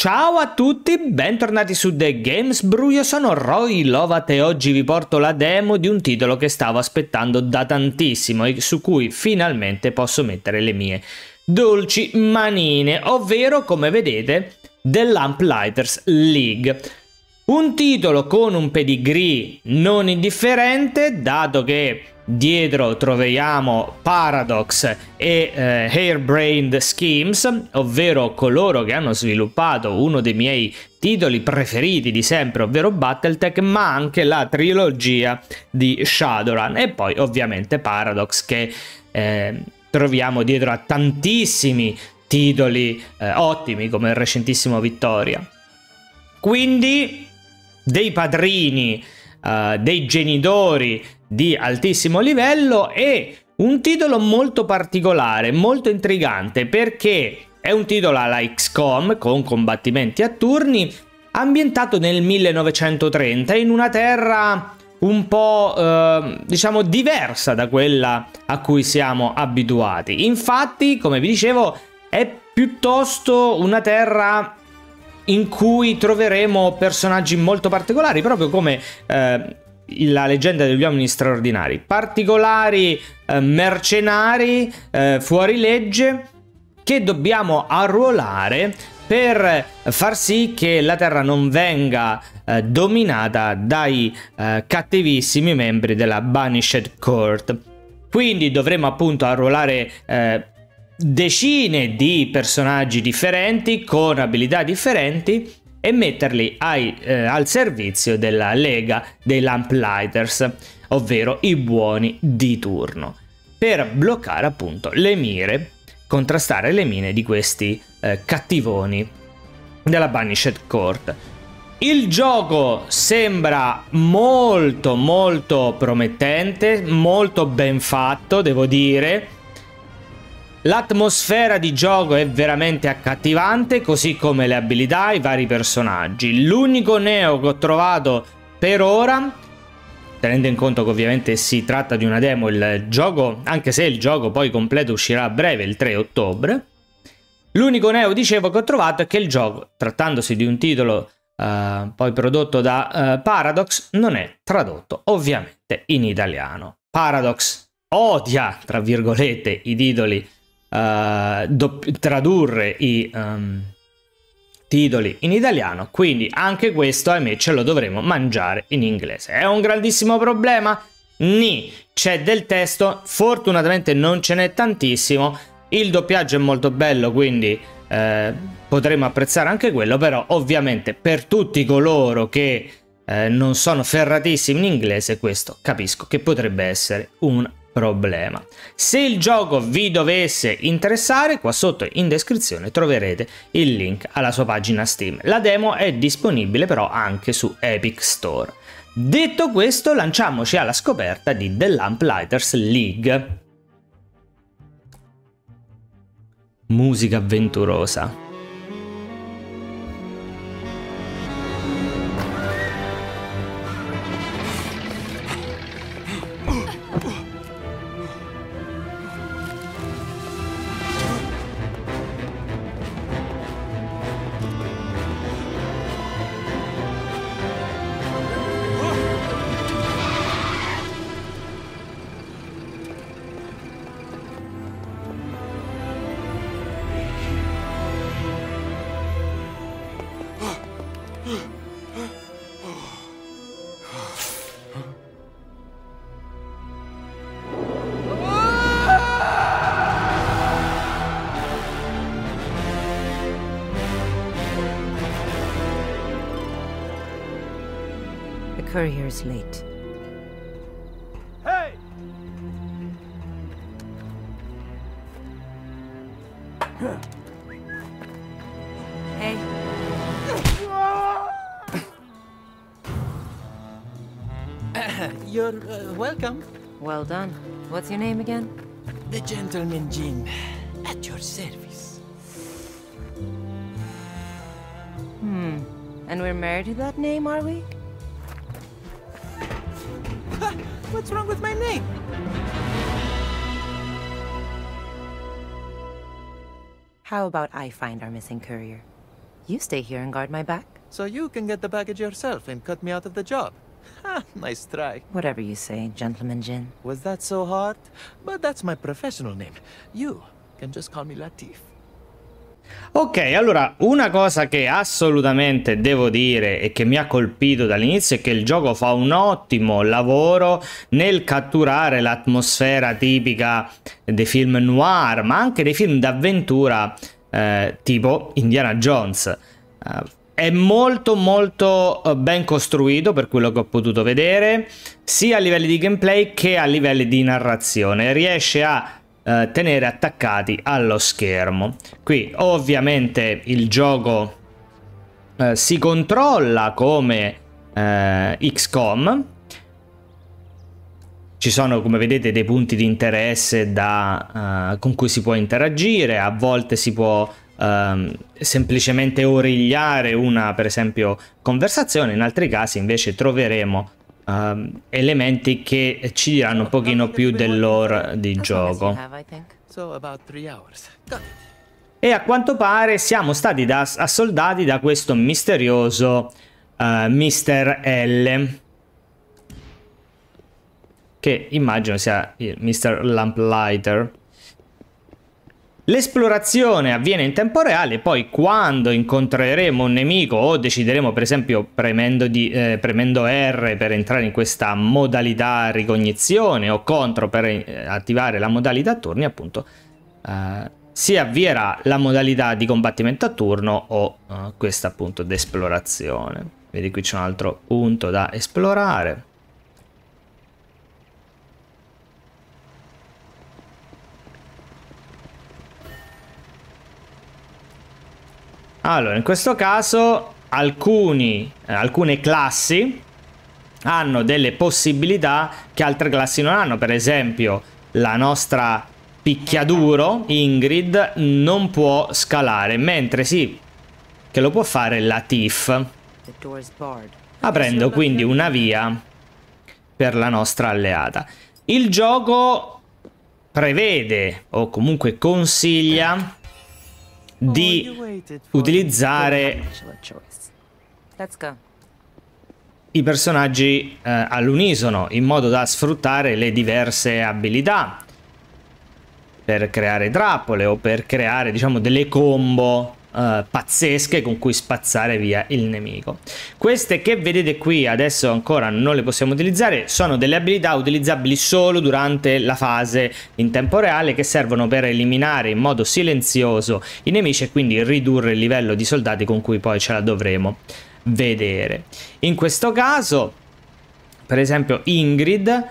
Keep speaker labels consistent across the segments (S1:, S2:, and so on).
S1: Ciao a tutti, bentornati su The Games Brew, io sono Roy Lovat e oggi vi porto la demo di un titolo che stavo aspettando da tantissimo e su cui finalmente posso mettere le mie dolci manine, ovvero come vedete The Lamplighters League. Un titolo con un pedigree non indifferente, dato che Dietro troviamo Paradox e eh, Hairbrained Schemes, ovvero coloro che hanno sviluppato uno dei miei titoli preferiti di sempre, ovvero Battletech, ma anche la trilogia di Shadowrun e poi ovviamente Paradox che eh, troviamo dietro a tantissimi titoli eh, ottimi come il recentissimo Vittoria. Quindi dei padrini, uh, dei genitori di altissimo livello e un titolo molto particolare, molto intrigante perché è un titolo alla XCOM con combattimenti a turni ambientato nel 1930 in una terra un po' eh, diciamo diversa da quella a cui siamo abituati. Infatti, come vi dicevo, è piuttosto una terra in cui troveremo personaggi molto particolari, proprio come eh, la leggenda degli uomini straordinari, particolari eh, mercenari eh, fuori legge che dobbiamo arruolare per far sì che la Terra non venga eh, dominata dai eh, cattivissimi membri della Banished Court. Quindi dovremo appunto arruolare eh, decine di personaggi differenti con abilità differenti e metterli ai, eh, al servizio della lega dei Lamplighters, ovvero i buoni di turno, per bloccare appunto le mire, contrastare le mine di questi eh, cattivoni della Banished Court. Il gioco sembra molto molto promettente, molto ben fatto, devo dire L'atmosfera di gioco è veramente accattivante, così come le abilità e i vari personaggi. L'unico neo che ho trovato per ora, tenendo in conto che ovviamente si tratta di una demo, il gioco, anche se il gioco poi completo uscirà a breve, il 3 ottobre, l'unico neo, dicevo, che ho trovato è che il gioco, trattandosi di un titolo uh, poi prodotto da uh, Paradox, non è tradotto ovviamente in italiano. Paradox odia, tra virgolette, i titoli uh, tradurre i um, titoli in italiano, quindi anche questo, ahimè, ce lo dovremo mangiare in inglese. È un grandissimo problema? Ni, c'è del testo, fortunatamente non ce n'è tantissimo, il doppiaggio è molto bello, quindi eh, potremo apprezzare anche quello, però ovviamente per tutti coloro che eh, non sono ferratissimi in inglese, questo capisco che potrebbe essere un problema. Se il gioco vi dovesse interessare, qua sotto in descrizione troverete il link alla sua pagina Steam. La demo è disponibile però anche su Epic Store. Detto questo, lanciamoci alla scoperta di The Lamplighters League. Musica avventurosa.
S2: Courier's late. Hey! Hey.
S3: You're uh, welcome.
S2: Well done. What's your name again?
S3: The Gentleman Jin. At your service.
S2: Hmm. And we're married to that name, are we?
S3: What's wrong with my name?
S2: How about I find our missing courier? You stay here and guard my back?
S3: So you can get the baggage yourself and cut me out of the job. Ha, nice try.
S2: Whatever you say, Gentleman Jin.
S3: Was that so hard? But that's my professional name. You can just call me Latif.
S1: Ok, allora una cosa che assolutamente devo dire e che mi ha colpito dall'inizio è che il gioco fa un ottimo lavoro nel catturare l'atmosfera tipica dei film noir, ma anche dei film d'avventura eh, tipo Indiana Jones. Uh, è molto molto eh, ben costruito per quello che ho potuto vedere, sia a livelli di gameplay che a livelli di narrazione. Riesce a eh, tenere attaccati allo schermo. Qui ovviamente il gioco eh, si controlla come eh, XCOM. Ci sono, come vedete, dei punti di interesse da, uh, con cui si può interagire, a volte si può uh, semplicemente origliare una, per esempio, conversazione, in altri casi invece troveremo uh, elementi che ci diranno un pochino più dell'ore di gioco. E a quanto pare siamo stati da, assoldati da questo misterioso uh, Mr. L. Che immagino sia il Mr. Lamplighter. L'esplorazione avviene in tempo reale poi quando incontreremo un nemico o decideremo per esempio premendo, di, eh, premendo R per entrare in questa modalità ricognizione o contro per eh, attivare la modalità turni appunto eh, si avvierà la modalità di combattimento a turno o eh, questa appunto d'esplorazione. Vedi qui c'è un altro punto da esplorare. Allora, in questo caso alcuni, eh, alcune classi hanno delle possibilità che altre classi non hanno. Per esempio, la nostra picchiaduro, Ingrid, non può scalare, mentre sì, che lo può fare la Tiff. Aprendo quindi una via per la nostra alleata. Il gioco prevede o comunque consiglia di utilizzare i personaggi eh, all'unisono in modo da sfruttare le diverse abilità per creare trappole o per creare diciamo delle combo Uh, pazzesche con cui spazzare via il nemico. Queste che vedete qui adesso ancora non le possiamo utilizzare, sono delle abilità utilizzabili solo durante la fase in tempo reale che servono per eliminare in modo silenzioso i nemici e quindi ridurre il livello di soldati con cui poi ce la dovremo vedere. In questo caso, per esempio Ingrid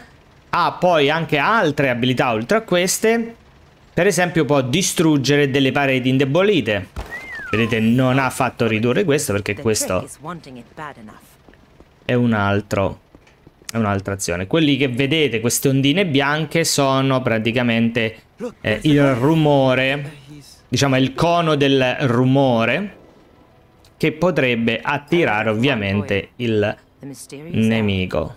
S1: ha poi anche altre abilità oltre a queste, per esempio può distruggere delle pareti indebolite Vedete, non ha fatto ridurre questo perché questo è un altro è un'altra azione. Quelli che vedete, queste ondine bianche, sono praticamente eh, il rumore, diciamo il cono del rumore, che potrebbe attirare ovviamente il nemico.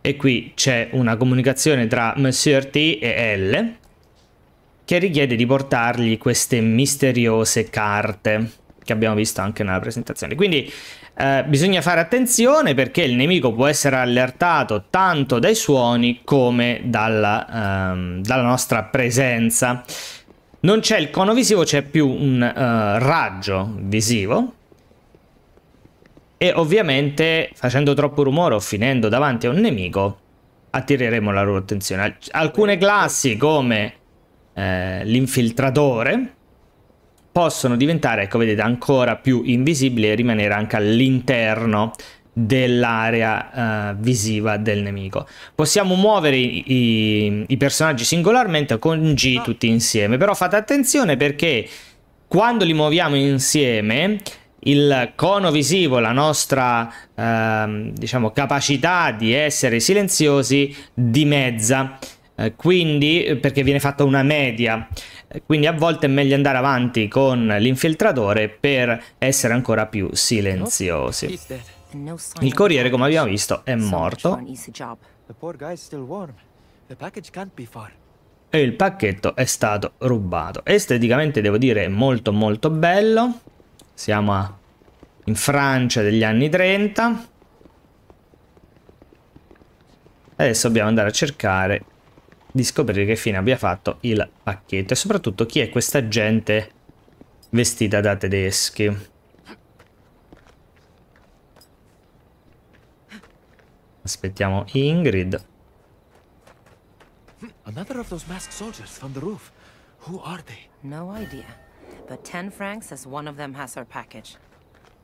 S1: E qui c'è una comunicazione tra Monsieur T e L che richiede di portargli queste misteriose carte che abbiamo visto anche nella presentazione. Quindi eh, bisogna fare attenzione perché il nemico può essere allertato tanto dai suoni come dalla, ehm, dalla nostra presenza. Non c'è il cono visivo, c'è più un uh, raggio visivo. E ovviamente facendo troppo rumore o finendo davanti a un nemico attireremo la loro attenzione. Alcune classi come eh, l'infiltratore possono diventare, ecco vedete, ancora più invisibili e rimanere anche all'interno dell'area uh, visiva del nemico. Possiamo muovere i, i, i, personaggi singolarmente o con G tutti insieme, però fate attenzione perché quando li muoviamo insieme il cono visivo, la nostra uh, diciamo capacità di essere silenziosi dimezza eh, quindi perché viene fatta una media. Eh, quindi a volte è meglio andare avanti con l'infiltratore per essere ancora più silenziosi. Il corriere come abbiamo visto è morto. e il pacchetto è stato rubato. Esteticamente devo dire molto molto bello. Siamo a, in Francia degli anni 30. Adesso dobbiamo andare a cercare di scoprire che fine abbia fatto il pacchetto e soprattutto chi è questa gente vestita da tedeschi. Aspettiamo Ingrid.
S3: Another of those masked soldiers from the roof. Who are they?
S2: No idea. But 10 francs as one of them has our package.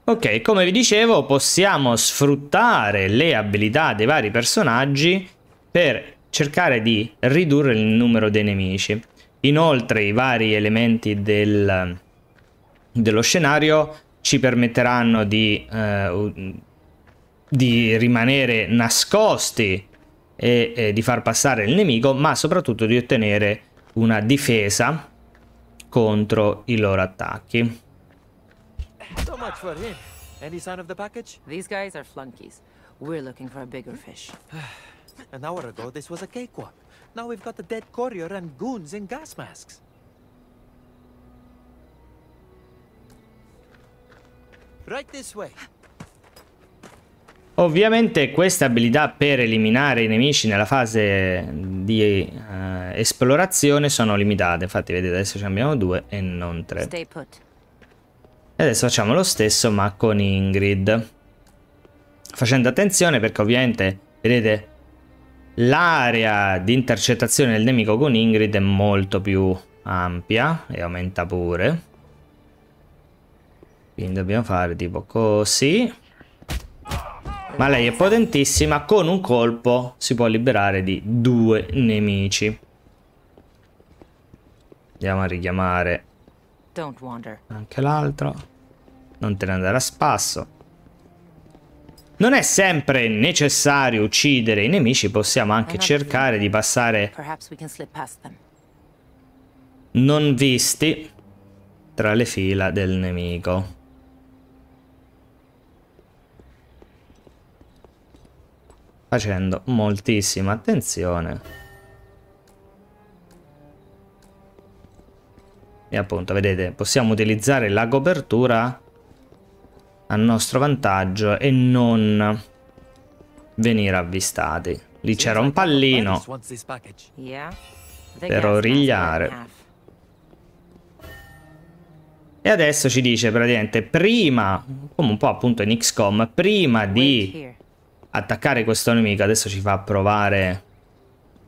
S1: Ok, come vi dicevo, possiamo sfruttare le abilità dei vari personaggi per cercare di ridurre il numero dei nemici. Inoltre i vari elementi del, dello scenario ci permetteranno di, eh, di rimanere nascosti e, e di far passare il nemico, ma soprattutto di ottenere una difesa contro i loro attacchi.
S3: So much for him. Any sign of the package?
S2: These guys are flunkies. We're looking for a bigger fish.
S3: An hour ago, this was a cakewalk. Now we've got the dead courier and goons in gas masks. Right this way.
S1: Ovviamente queste abilità per eliminare i nemici nella fase di eh, esplorazione sono limitate, infatti vedete adesso ce ne abbiamo due e non tre.
S2: Stay put.
S1: E adesso facciamo lo stesso ma con Ingrid. Facendo attenzione perché ovviamente, vedete, l'area di intercettazione del nemico con Ingrid è molto più ampia e aumenta pure. Quindi dobbiamo fare tipo così. Ma lei è potentissima, con un colpo si può liberare di due nemici. Andiamo a richiamare anche l'altro. Non te ne andare a spasso. Non è sempre necessario uccidere i nemici, possiamo anche cercare di passare non visti tra le fila del nemico. Facendo moltissima attenzione. E appunto, vedete, possiamo utilizzare la copertura a nostro vantaggio e non venire avvistati. Lì c'era un pallino. Per origliare. E adesso ci dice praticamente prima, come un po' appunto in XCOM, prima di attaccare questo nemico, adesso ci fa provare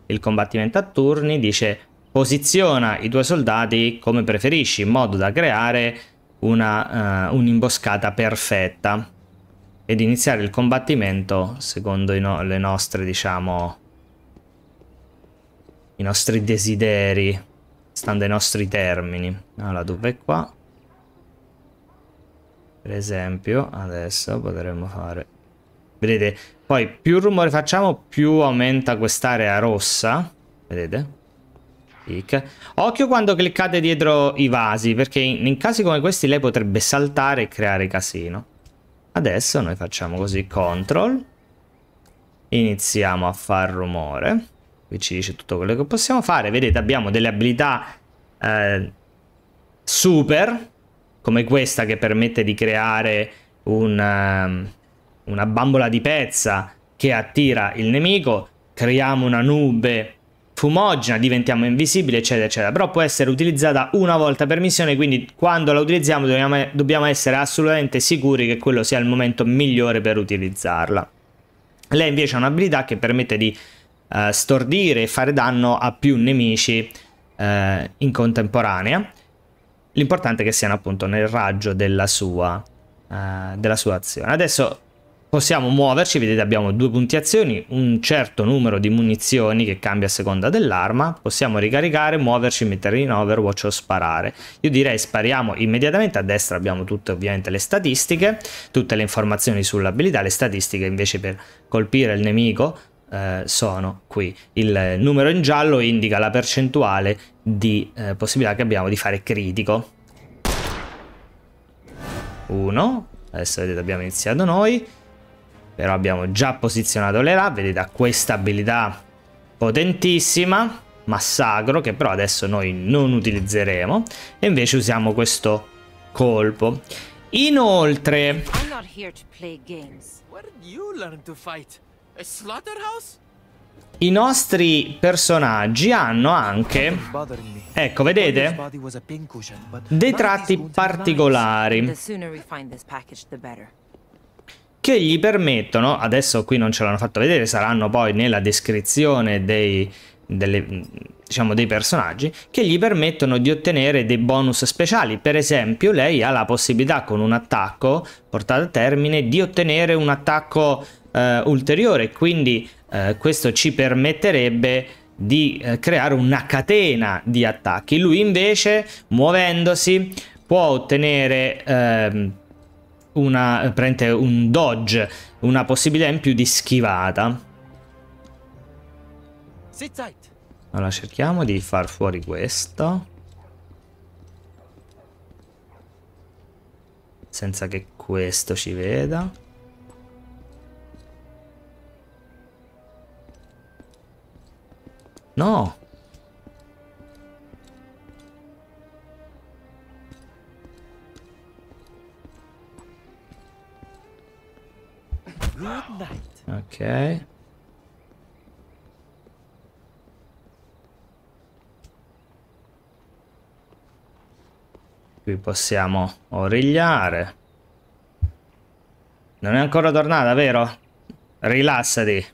S1: il combattimento a turni, dice posiziona i tuoi soldati come preferisci, in modo da creare una, eh, un'imboscata perfetta ed iniziare il combattimento secondo no- le nostre, diciamo, i nostri desideri, stando ai nostri termini. Allora, tu vai qua. Per esempio, adesso potremmo fare... Vedete? Poi più rumore facciamo, più aumenta quest'area rossa. Vedete? Clic. Occhio quando cliccate dietro i vasi, perché in, in casi come questi lei potrebbe saltare e creare casino. Adesso noi facciamo così, control. Iniziamo a far rumore. Qui ci dice tutto quello che possiamo fare. Vedete, abbiamo delle abilità eh, super, come questa che permette di creare un, ehm, una bambola di pezza che attira il nemico. Creiamo una nube fumogena, diventiamo invisibili, eccetera, eccetera. Però può essere utilizzata una volta per missione, quindi quando la utilizziamo dobbiamo, dobbiamo essere assolutamente sicuri che quello sia il momento migliore per utilizzarla. Lei invece ha un'abilità che permette di eh, stordire e fare danno a più nemici eh, in contemporanea. L'importante è che siano appunto nel raggio della sua, eh, della sua azione. Adesso possiamo muoverci, vedete abbiamo due punti azioni, un certo numero di munizioni che cambia a seconda dell'arma, possiamo ricaricare, muoverci, mettere in overwatch o sparare. Io direi spariamo immediatamente, a destra abbiamo tutte ovviamente le statistiche, tutte le informazioni sull'abilità, le statistiche invece per colpire il nemico eh, sono qui. Il numero in giallo indica la percentuale di eh, possibilità che abbiamo di fare critico. 1, adesso vedete abbiamo iniziato noi, però abbiamo già posizionato le là, vedete ha questa abilità potentissima, massacro che però adesso noi non utilizzeremo. E invece usiamo questo colpo. Inoltre... I nostri personaggi hanno anche, ecco vedete, dei tratti particolari che gli permettono, adesso qui non ce l'hanno fatto vedere, saranno poi nella descrizione dei, delle, diciamo, dei personaggi, che gli permettono di ottenere dei bonus speciali. Per esempio, lei ha la possibilità con un attacco portato a termine di ottenere un attacco eh, ulteriore, quindi eh, questo ci permetterebbe di eh, creare una catena di attacchi. Lui invece, muovendosi, può ottenere ehm, una, prende un dodge, una possibilità in più di schivata. Allora cerchiamo di far fuori questo. Senza che questo ci veda. No. Ok. Qui possiamo origliare. Non è ancora tornata, vero? Rilassati.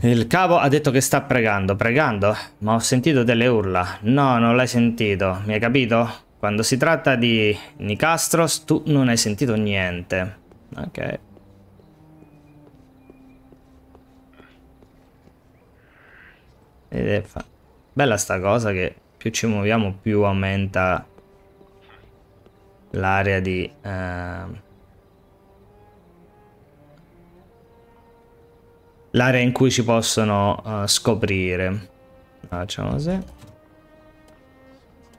S1: Il capo ha detto che sta pregando. Pregando? Ma ho sentito delle urla. No, non l'hai sentito. Mi hai capito? Quando si tratta di Nicastros, tu non hai sentito niente. Ok. Ed è fa- bella sta cosa che più ci muoviamo più aumenta l'area di... ehm, l'area in cui ci possono eh, scoprire. Facciamo così.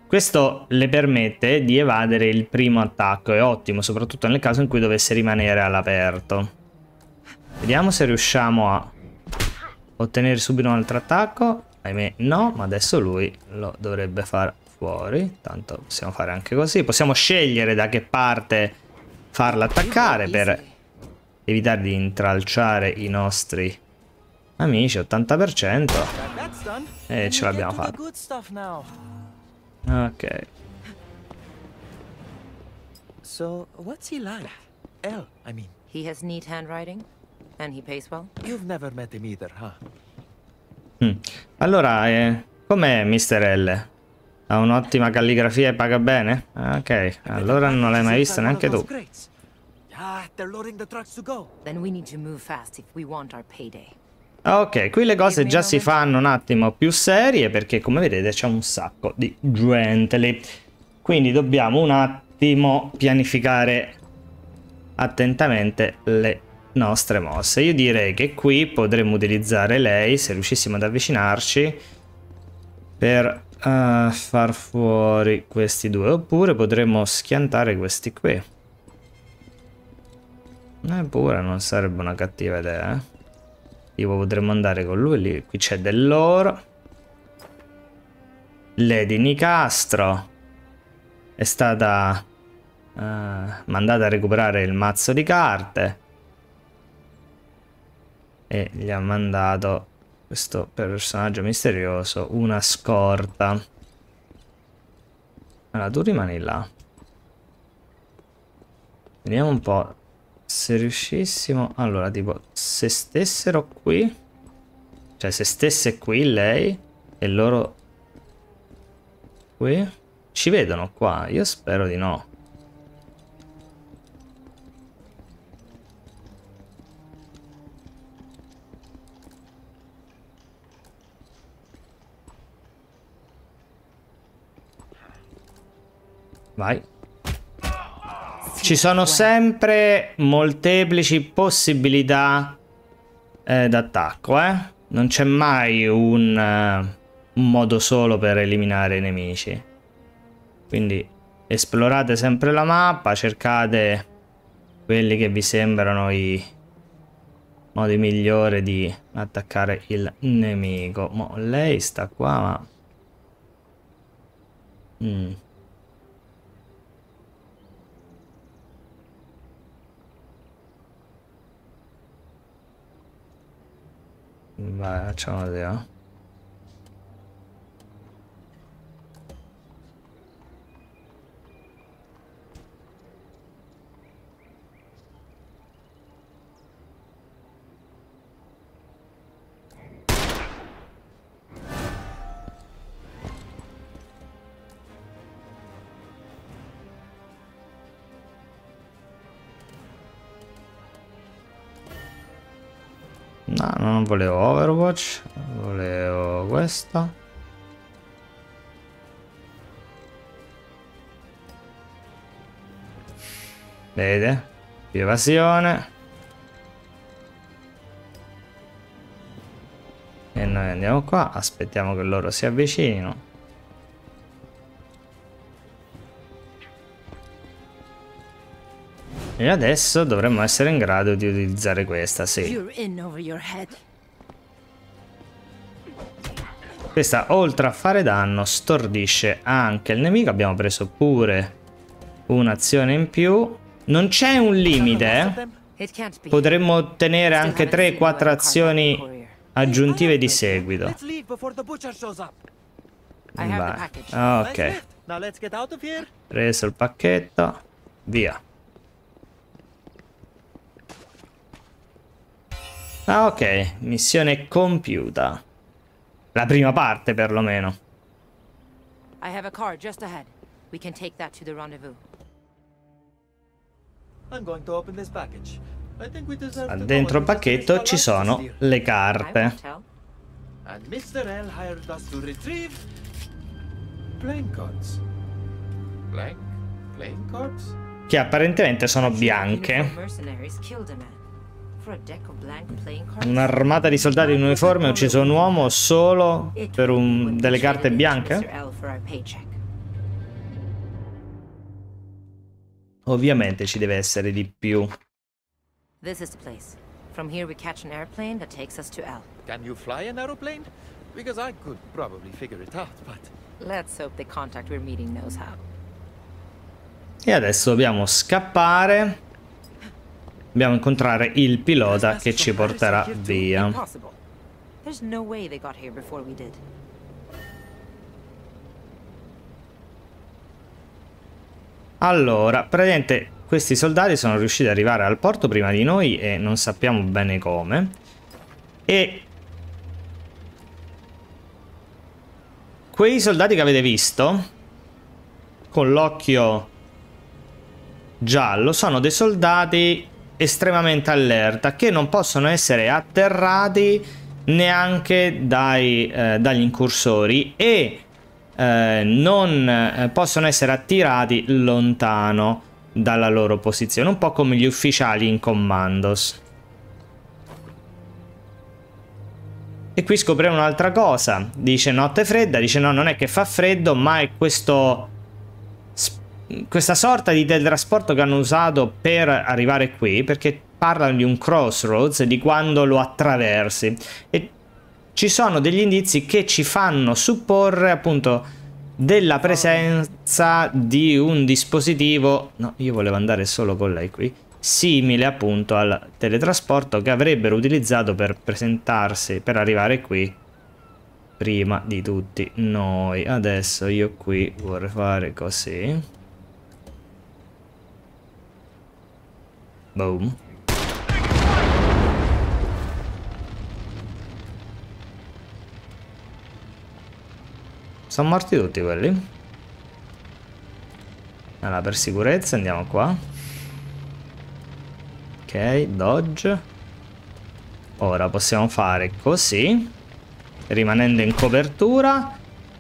S1: Questo le permette di evadere il primo attacco, è ottimo, soprattutto nel caso in cui dovesse rimanere all'aperto. Vediamo se riusciamo a ottenere subito un altro attacco. Ahimè no, ma adesso lui lo dovrebbe far fuori. Tanto possiamo fare anche così. Possiamo scegliere da che parte farla attaccare per evitare di intralciare i nostri amici. 80%.
S3: That's done.
S1: E ce l'abbiamo fatta. Ok.
S3: So, what's he like? L, I mean.
S2: He has neat handwriting, and he pays well.
S3: You've never met him either, huh?
S1: Mm. Allora, eh, com'è Mr. L? Ha un'ottima calligrafia e paga bene? Ah, Ok, allora non l'hai mai vista neanche tu.
S3: Ah, they're loading the trucks to go.
S2: Then we need to move fast if we want our payday.
S1: Ok, qui le cose già si fanno un attimo più serie perché come vedete c'è un sacco di gente lì. Quindi dobbiamo un attimo pianificare attentamente le nostre mosse. Io direi che qui potremmo utilizzare lei se riuscissimo ad avvicinarci per eh, far fuori questi due oppure potremmo schiantare questi qui. Eppure non sarebbe una cattiva idea, eh. Tipo potremmo andare con lui lì. Qui c'è dell'oro. Lady Nicastro è stata eh, mandata a recuperare il mazzo di carte. E gli ha mandato questo personaggio misterioso una scorta. Allora, tu rimani là. Vediamo un po' se riuscissimo... Allora, tipo, se stessero qui... Cioè, se stesse qui lei e loro... Qui... Ci vedono qua? Io spero di no. Vai. Ci sono sempre molteplici possibilità eh, d'attacco, eh? Non c'è mai un, eh, un modo solo per eliminare i nemici. Quindi esplorate sempre la mappa, cercate quelli che vi sembrano i modi migliori di attaccare il nemico. Mo lei sta qua, ma... Mm. Vai, facciamo vedere. No, non volevo Overwatch, volevo questo. Vede? Più evasione. E noi andiamo qua, aspettiamo che loro si avvicinino. E adesso dovremmo essere in grado di utilizzare questa, sì. Questa, oltre a fare danno, stordisce anche il nemico. Abbiamo preso pure un'azione in più. Non c'è un limite. Eh? Potremmo ottenere anche 3-4 azioni aggiuntive di seguito. Vai. Ok. Preso il pacchetto. Via. Ah, ok. Missione compiuta. La prima parte, perlomeno. I have a car just ahead. We can take that to the rendezvous. I'm going to open this package. I think we deserve Dentro il pacchetto ci sono le carte. And Mr. L hired us to retrieve playing cards. Blank playing cards? Che apparentemente sono bianche. Un'armata di soldati in uniforme ha ucciso un uomo solo per un, delle carte bianche? Ovviamente ci deve essere di più. This is the place. From here we catch an airplane that takes us to L. Can you fly an aeroplane? Because I could probably figure it out, but... Let's hope the contact we're meeting knows how. E adesso dobbiamo scappare Dobbiamo incontrare il pilota che ci porterà via. Allora, praticamente questi soldati sono riusciti ad arrivare al porto prima di noi e non sappiamo bene come. E quei soldati che avete visto con l'occhio giallo sono dei soldati estremamente allerta che non possono essere atterrati neanche dai, eh, dagli incursori e eh, non eh, possono essere attirati lontano dalla loro posizione, un po' come gli ufficiali in commandos. E qui scopriamo un'altra cosa, dice notte fredda, dice no non è che fa freddo ma è questo questa sorta di teletrasporto che hanno usato per arrivare qui, perché parlano di un crossroads, di quando lo attraversi. E ci sono degli indizi che ci fanno supporre appunto della presenza di un dispositivo, no, io volevo andare solo con lei qui, simile appunto al teletrasporto che avrebbero utilizzato per presentarsi, per arrivare qui prima di tutti noi. Adesso io qui vorrei fare così. Boom. Sono morti tutti quelli. Allora, per sicurezza andiamo qua. Ok, dodge. Ora possiamo fare così. Rimanendo in copertura.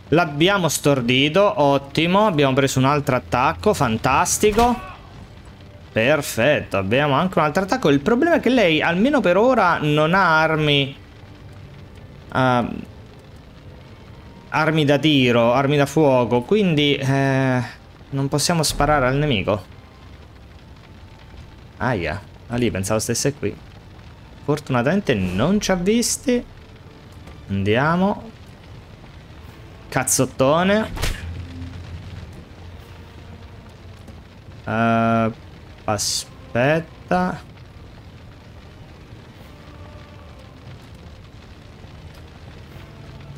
S1: L'abbiamo stordito, ottimo. Abbiamo preso un altro attacco, fantastico. Perfetto, abbiamo anche un altro attacco. Il problema è che lei, almeno per ora, non ha armi... Uh, armi da tiro, armi da fuoco, quindi eh, non possiamo sparare al nemico. Aia, ah lì pensavo stesse qui. fortunatamente non ci ha visti. Andiamo. Cazzottone. Uh, aspetta.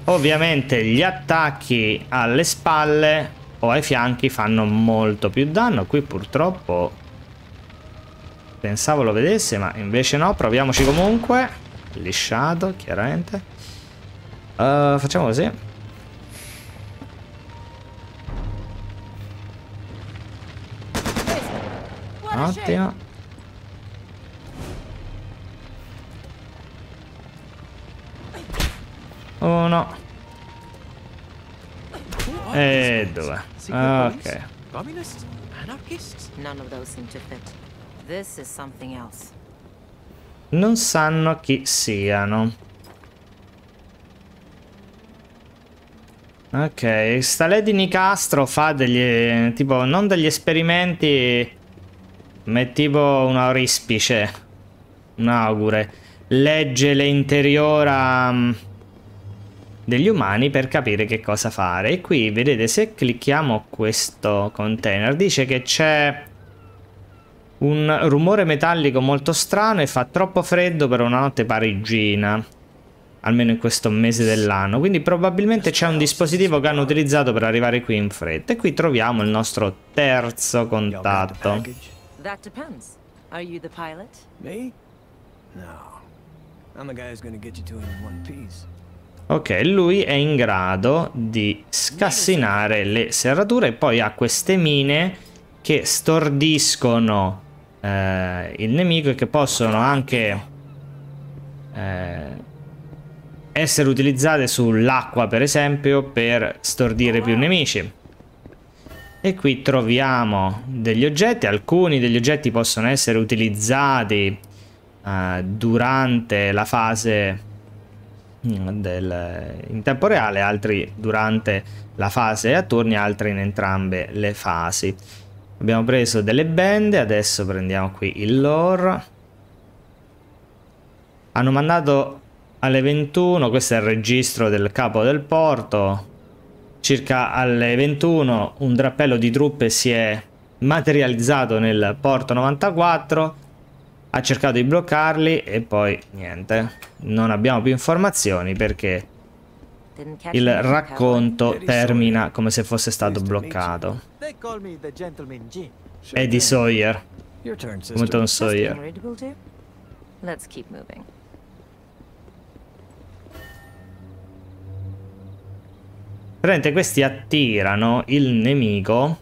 S1: Ovviamente gli attacchi alle spalle o ai fianchi fanno molto più danno. Qui purtroppo pensavo lo vedesse, ma invece no. Proviamoci comunque. Lisciato, chiaramente. Uh, facciamo così. Ottimo. Uno. E due. Ok.
S3: Communists? Anarchists?
S2: None of those seem to fit. This is something else.
S1: Non sanno chi siano. Ok, sta Lady Nicastro fa degli... tipo, non degli esperimenti, è tipo una rispice, un augure. Legge le um, degli umani per capire che cosa fare. E qui, vedete, se clicchiamo questo container, dice che c'è un rumore metallico molto strano e fa troppo freddo per una notte parigina almeno in questo mese dell'anno. Quindi probabilmente c'è un dispositivo che hanno utilizzato per arrivare qui in fretta. E qui troviamo il nostro terzo contatto.
S2: That depends. Are you the pilot?
S4: Me? No. I'm the guy who's gonna get you to in one piece.
S1: Ok, lui è in grado di scassinare le serrature e poi ha queste mine che stordiscono eh, il nemico e che possono anche eh, essere utilizzate sull'acqua per esempio per stordire più nemici. E qui troviamo degli oggetti, alcuni degli oggetti possono essere utilizzati uh, durante la fase mm, del, in tempo reale, altri durante la fase a turni, altri in entrambe le fasi. Abbiamo preso delle bende, adesso prendiamo qui il lore. Hanno mandato alle 21, questo è il registro del capo del porto. Circa alle 21 un drappello di truppe si è materializzato nel porto 94, ha cercato di bloccarli e poi niente. Non abbiamo più informazioni perché il racconto termina come se fosse stato bloccato. Eddie Sawyer. Come Tom Sawyer.
S2: Let's keep moving.
S1: Praticamente questi attirano il nemico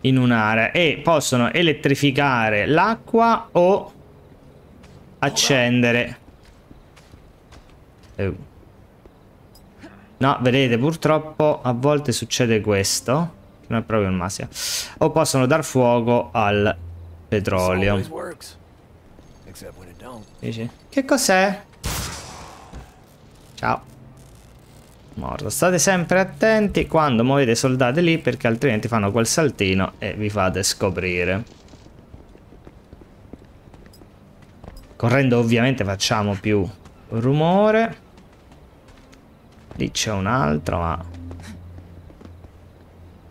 S1: in un'area e possono elettrificare l'acqua o accendere. Eh. No, vedete, purtroppo a volte succede questo. Non è proprio il massimo. O possono dar fuoco al petrolio. Dici? Che cos'è? Ciao. Morto. State sempre attenti quando muovete soldati lì perché altrimenti fanno quel saltino e vi fate scoprire. Correndo ovviamente facciamo più rumore. Lì c'è un altro ma...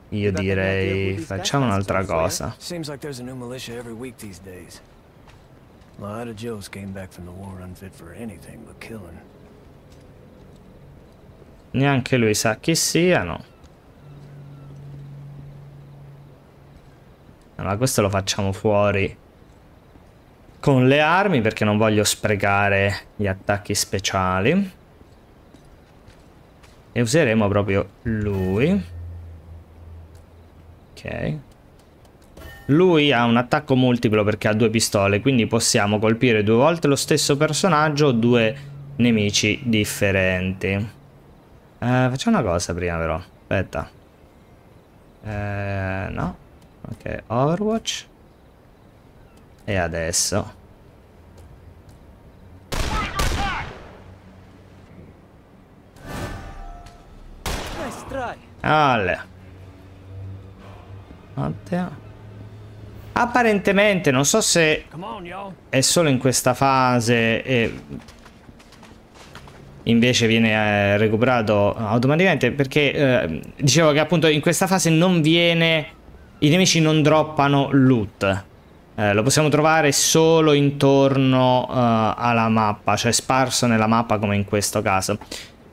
S1: Io direi facciamo un'altra cosa.
S4: Seems like there's a new militia every week these days. A lot of Joes came back from the war unfit for anything but killing.
S1: Neanche lui sa chi siano. Allora questo lo facciamo fuori con le armi perché non voglio sprecare gli attacchi speciali. E useremo proprio lui. Ok. Lui ha un attacco multiplo perché ha due pistole, quindi possiamo colpire due volte lo stesso personaggio o due nemici differenti. Eh, facciamo una cosa prima però. Aspetta. Eh, no. Ok, Overwatch. E adesso. Alle. Ottimo. Apparentemente, non so se è solo in questa fase e invece viene eh, recuperato automaticamente perché eh, dicevo che appunto in questa fase non viene i nemici non droppano loot. Eh, lo possiamo trovare solo intorno eh, alla mappa cioè sparso nella mappa come in questo caso.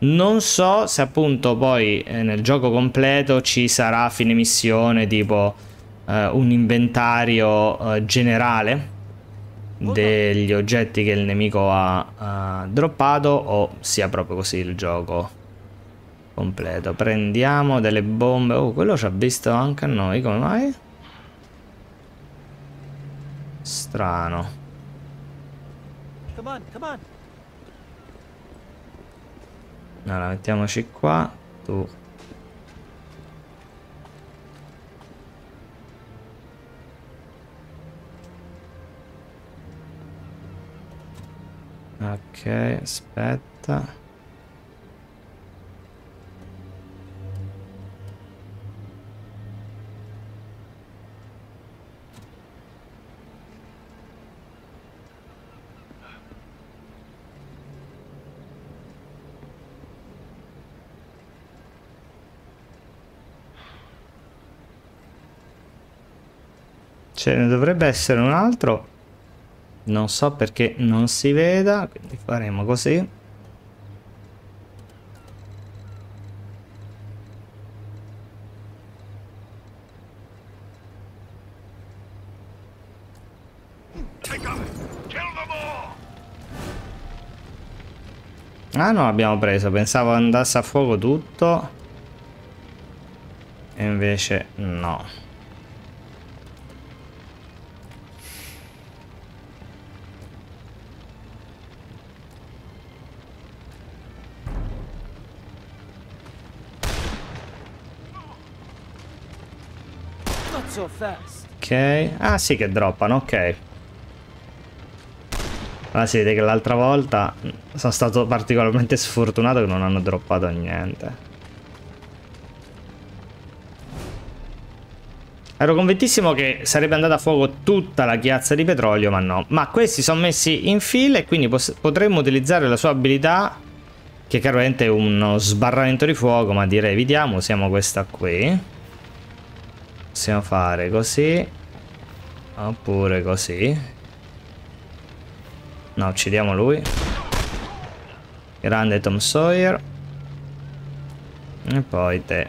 S1: Non so se appunto poi eh, nel gioco completo ci sarà a fine missione tipo eh, un inventario generale degli oggetti che il nemico ha, ha droppato o sia proprio così il gioco completo. Prendiamo delle bombe. Oh, quello ci ha visto anche a noi, come mai? Strano.
S3: Come on, come on.
S1: Allora, mettiamoci qua. Tu. Ok, aspetta. Ce ne dovrebbe essere un altro. Non so perché non si veda, quindi faremo così. Ah, non l'abbiamo preso, pensavo andasse a fuoco tutto. E invece no. Ok. Ah sì che droppano, ok. Allora si vede che l'altra volta sono stato particolarmente sfortunato che non hanno droppato niente. Ero convintissimo che sarebbe andata a fuoco tutta la chiazza di petrolio, ma no. Ma questi sono messi in fila e quindi potremmo utilizzare la sua abilità, che chiaramente è uno sbarramento di fuoco, ma direi evitiamo, usiamo questa qui. Possiamo fare così. Oppure così. No, uccidiamo lui. Grande Tom Sawyer. E poi te.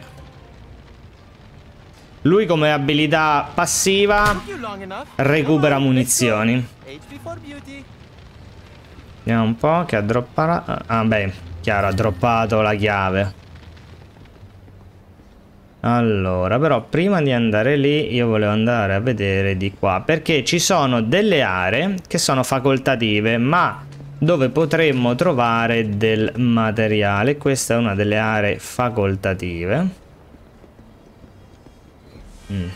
S1: Lui come abilità passiva recupera munizioni. Vediamo un po' che ha droppato. Ah, beh, chiaro, ha droppato la chiave. Allora, però prima di andare lì io volevo andare a vedere di qua perché ci sono delle aree che sono facoltative ma dove potremmo trovare del materiale. Questa è una delle aree facoltative. Mm.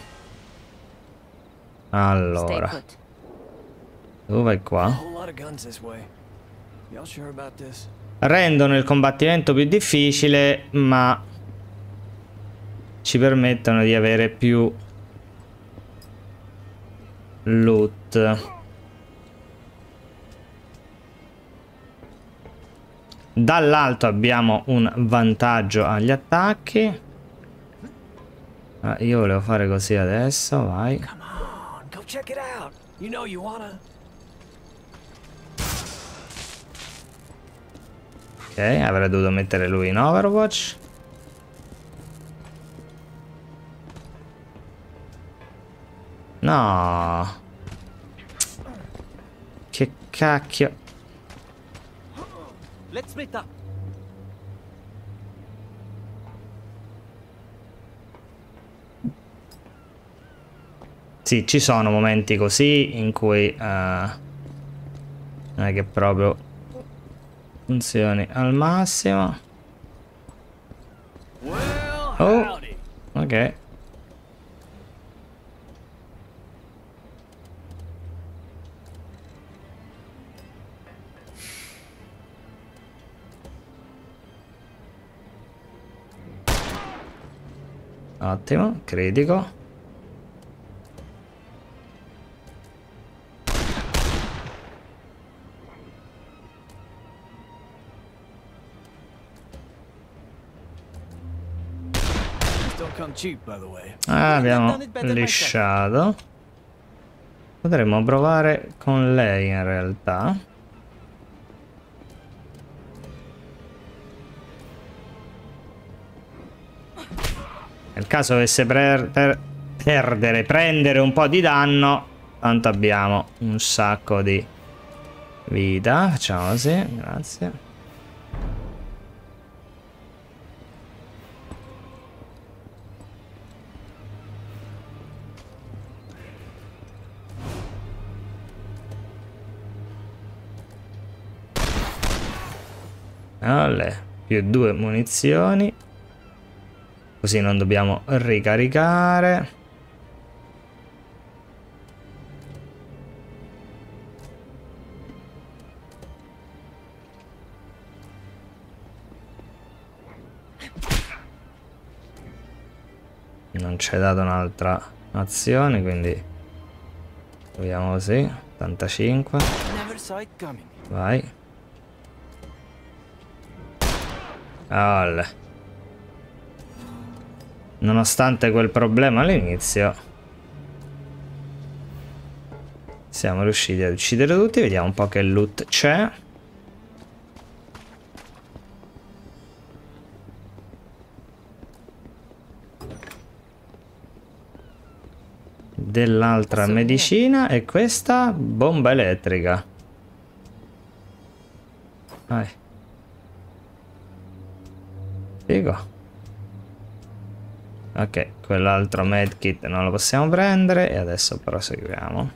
S1: Allora, tu vai qua. Rendono il combattimento più difficile, ma ci permettono di avere più loot. Dall'alto abbiamo un vantaggio agli attacchi. Ah, io volevo fare così adesso, vai. Ok, avrei dovuto mettere lui in Overwatch. No. Che cacchio.
S3: Let's split up.
S1: Sì, ci sono momenti così in cui eh, non è che proprio funzioni al massimo. Oh. Ok. attimo critico Ah, abbiamo lisciato. Potremmo provare con lei in realtà. Nel caso dovesse per per perdere, prendere un po' di danno, tanto abbiamo un sacco di vita. Facciamo così, grazie. Alle, più due munizioni. Così non dobbiamo ricaricare. Non hai dato un'altra azione, quindi proviamo così. 85.
S4: Never saw it coming.
S1: Vai. Alle. Nonostante quel problema all'inizio siamo riusciti ad uccidere tutti. Vediamo un po' che loot c'è. Dell'altra medicina e questa bomba elettrica. Vai. Figo. Ok, quell'altro medkit non lo possiamo prendere e adesso proseguiamo.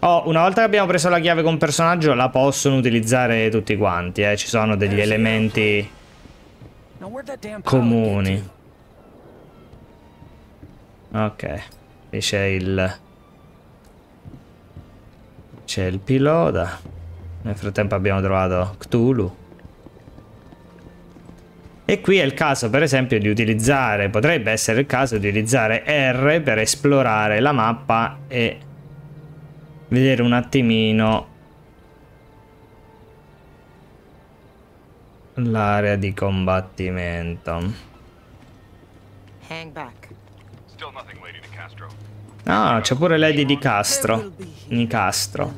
S1: Oh, una volta che abbiamo preso la chiave con personaggio la possono utilizzare tutti quanti, eh. Ci sono degli elementi
S4: damn pilot get
S1: comuni. Ok, qui c'è il... C'è il pilota. Nel frattempo abbiamo trovato Cthulhu. E qui è il caso, per esempio, di utilizzare, potrebbe essere il caso di utilizzare R per esplorare la mappa e vedere un attimino l'area di combattimento.
S2: Hang back.
S5: Still nothing, Lady Nicastro.
S1: Ah, c'è pure Lady di Castro. Nicastro.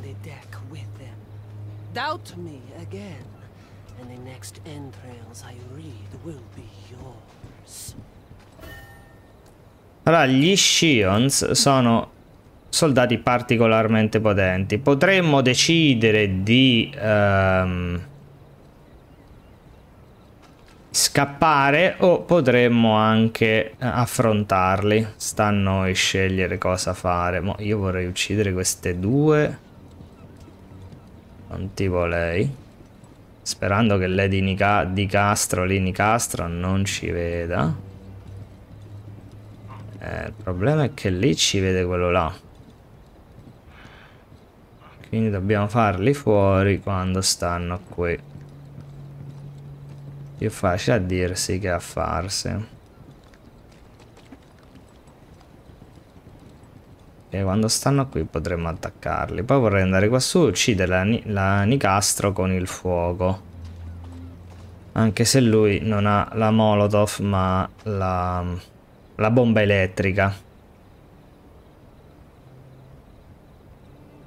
S6: Doubt me again, and the next entrails I read.
S1: Allora, gli Shions sono soldati particolarmente potenti. Potremmo decidere di ehm, scappare o potremmo anche eh, affrontarli. Sta a noi scegliere cosa fare. Mo io vorrei uccidere queste due. Non tipo lei. Sperando che Lady Nica di Castro, lì Nicastro, non ci veda. Eh, il problema è che lì ci vede quello là. Quindi dobbiamo farli fuori quando stanno qui. Più facile a dirsi che a farsi. E quando stanno qui potremmo attaccarli. Poi vorrei andare qua su e uccidere la, la Nicastro con il fuoco. Anche se lui non ha la Molotov ma la, la bomba elettrica.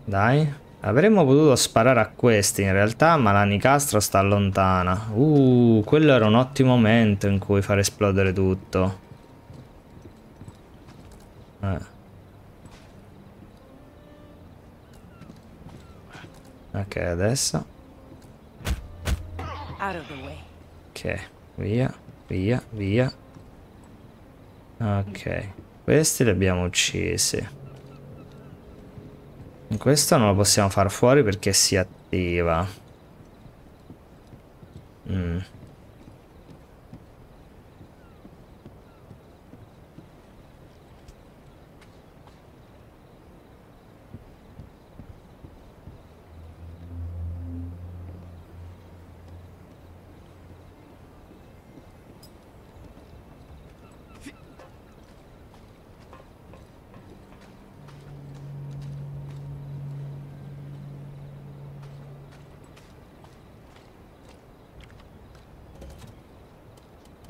S1: Dai. Avremmo potuto sparare a questi in realtà, ma la Nicastro sta lontana. Uh, quello era un ottimo momento in cui far esplodere tutto. Eh. Ok, adesso. Ok, via, via, via. Ok, questi li abbiamo uccisi. Questo non lo possiamo far fuori perché si attiva. Mm.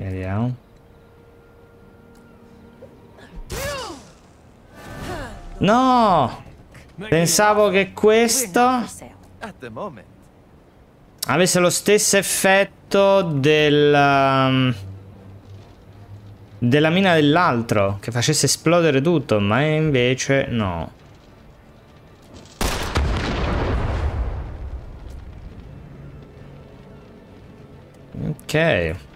S1: Vediamo. No! Pensavo che questo avesse lo stesso effetto del... um, della mina dell'altro, che facesse esplodere tutto, ma invece no. Ok.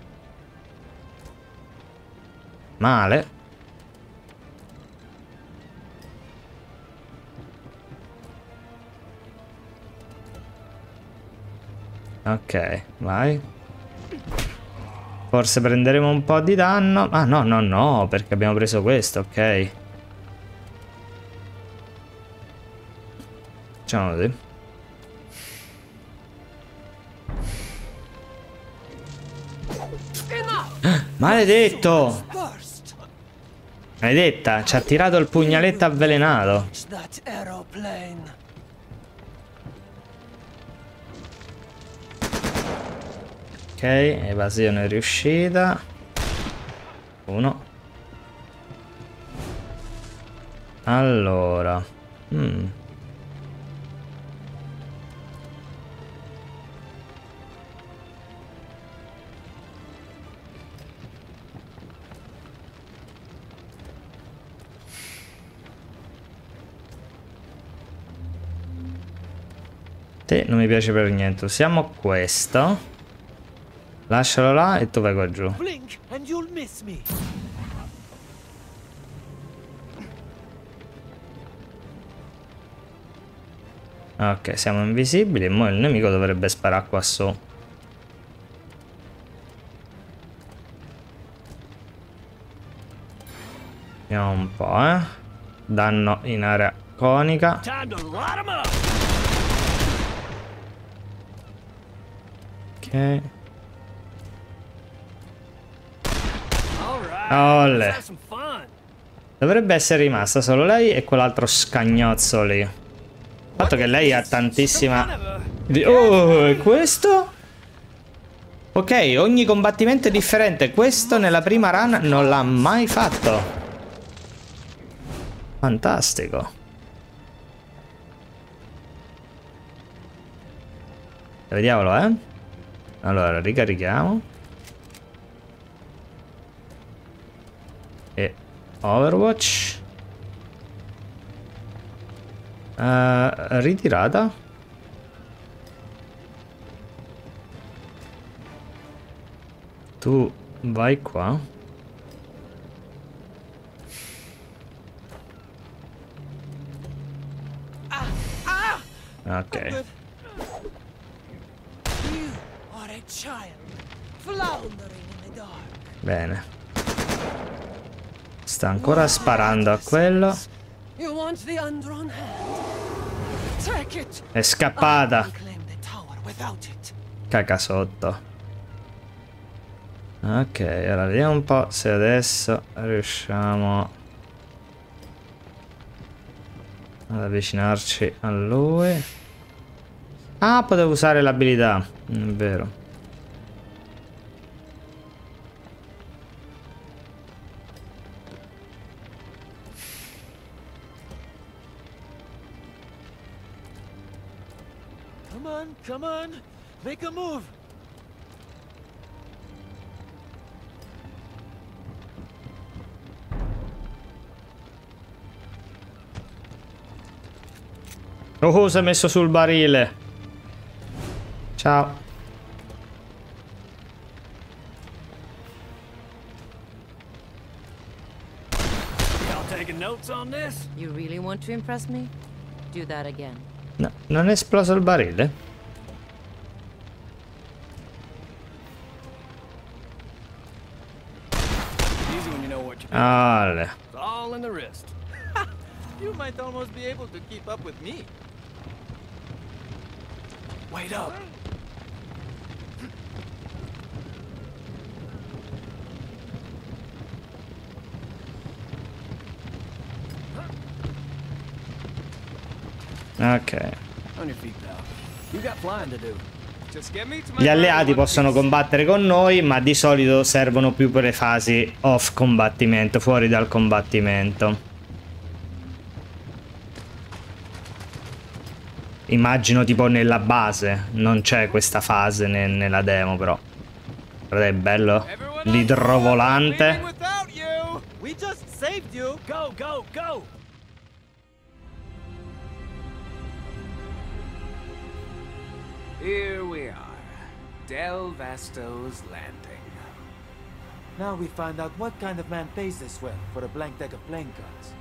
S1: Male. Ok, vai. Forse prenderemo un po' di danno. Ah, no, no, no, perché abbiamo preso questo, ok. Facciamo così. Maledetto! Maledetta, ci ha tirato il pugnaletto avvelenato. Ok, evasione riuscita. Uno. Allora. Mm. Te non mi piace per niente. Usiamo questo. Lascialo là e tu vai qua giù. Ok, siamo invisibili ora il nemico dovrebbe sparare qua su. Vediamo un po', eh. Danno in area conica.
S4: Time to light 'em up!
S1: Ok.
S4: Right.
S1: Olle. Dovrebbe essere rimasta solo lei e quell'altro scagnozzo lì. Il fatto che lei ha tantissima... Oh, e questo? Ok, ogni combattimento è differente. Questo nella prima run non l'ha mai fatto. Fantastico. Vediamolo, eh. Allora, ricarichiamo. E Overwatch. Eh, ritirata. Tu vai qua. Ok,
S6: Good. You are a child, floundering in the dark.
S1: Bene. Sta ancora sparando a quello. È scappata. Caca sotto. Ok, ora vediamo un po' se adesso riusciamo ad avvicinarci a lui. Ah, potevo usare l'abilità. Mm, È vero.
S3: Make a move.
S1: Oh, si è messo sul barile. Ciao.
S2: Really want to impress me? Do that again.
S1: No, non è esploso il barile?
S4: Know what you're
S1: Ale.
S4: Ah, it's all in the wrist.
S3: You might almost be able to keep up with me.
S4: Wait up.
S1: Ok.
S4: On your feet, pal. You got flying to do.
S1: Gli alleati possono combattere con noi, ma di solito servono più per le fasi off combattimento, fuori dal combattimento. Immagino tipo nella base, non c'è questa fase ne nella demo però. Guardate, è bello. L'idrovolante.
S7: Del Vasto's Landing.
S3: Now we find out what kind of man pays this well for a blank deck of playing cards.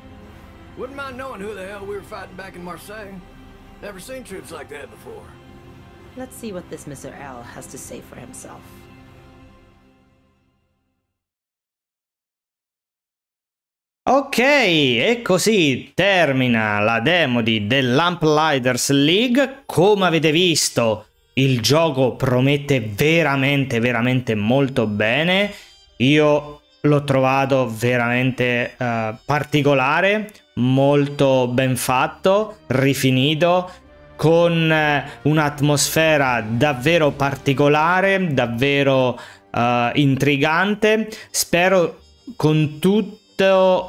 S4: Wouldn't mind knowing who the hell we were fighting back in Marseille. Never seen troops like that before.
S8: Let's see what this Mr. L has to say for himself.
S1: Ok, e così termina la demo di The Lamplighters League. Come avete visto, il gioco promette veramente, veramente molto bene. Io l'ho trovato veramente uh, particolare, molto ben fatto, rifinito, con uh, un'atmosfera davvero particolare, davvero uh, intrigante. Spero con tutti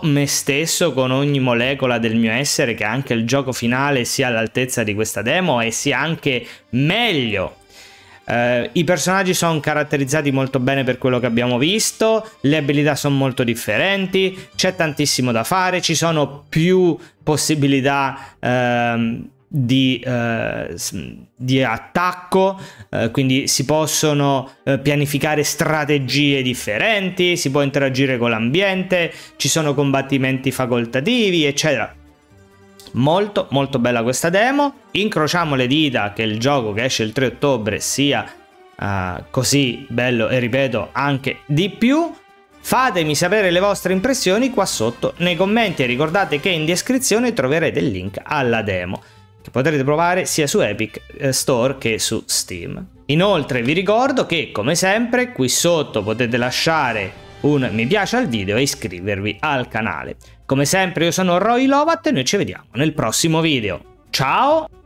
S1: me stesso con ogni molecola del mio essere che anche il gioco finale sia all'altezza di questa demo e sia anche meglio. Uh, I personaggi sono caratterizzati molto bene per quello che abbiamo visto, le abilità sono molto differenti, c'è tantissimo da fare, ci sono più possibilità uh, di, eh, di, attacco, eh, quindi si possono eh, pianificare strategie differenti, si può interagire con l'ambiente, ci sono combattimenti facoltativi, eccetera. Molto molto bella questa demo. Incrociamo le dita che il gioco che esce il 3 ottobre sia uh, così bello e ripeto anche di più. Fatemi sapere le vostre impressioni qua sotto nei commenti e ricordate che in descrizione troverete il link alla demo che potrete provare sia su Epic eh, Store che su Steam. Inoltre vi ricordo che come sempre qui sotto potete lasciare un mi piace al video e iscrivervi al canale. Come sempre io sono Roy Lovat e noi ci vediamo nel prossimo video. Ciao!